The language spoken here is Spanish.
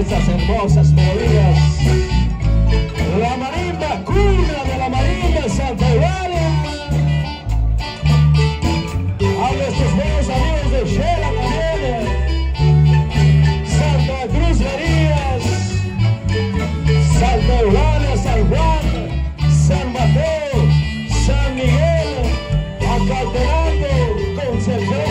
esas hermosas melodías. La marimba, cuna de la marimba Santa Eulalia. A nuestros buenos amigos de Shela Morena, Santa Cruz Marías, Santa Eulalia, San Juan, San Mateo, San Miguel, Acaterando, Concepción.